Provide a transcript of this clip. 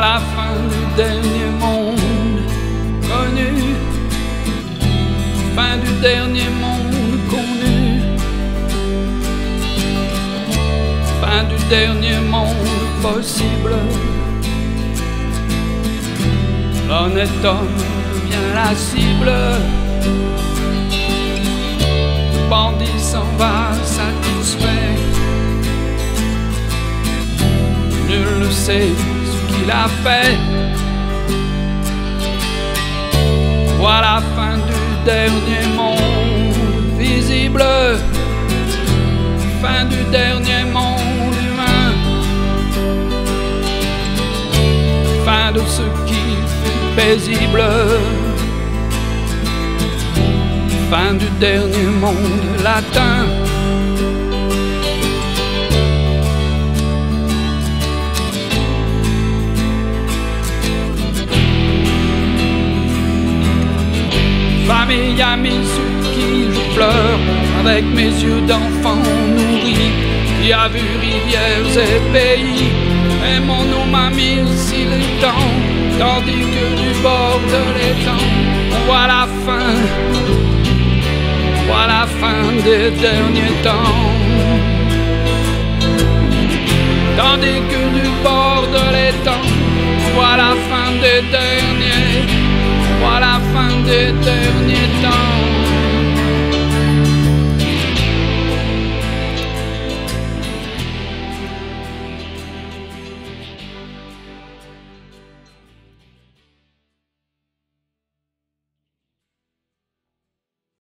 la fin du dernier monde connu, fin du dernier monde connu, fin du dernier monde possible. L'honnête homme devient la cible, le bandit s'en va satisfait, nul ne sait ce qu'il a fait. Voilà la fin du dernier monde visible, fin du dernier monde humain, fin de ce qui fut paisible, fin du dernier monde latin. Famille, amis sur qui je pleure, avec mes yeux d'enfant nourris, qui a vu rivières et pays, et mon nom m'a mis si les temps, tandis que du bord de l'étang, on voit la fin, on voit la fin des derniers temps. Tandis que du Bandytę mnie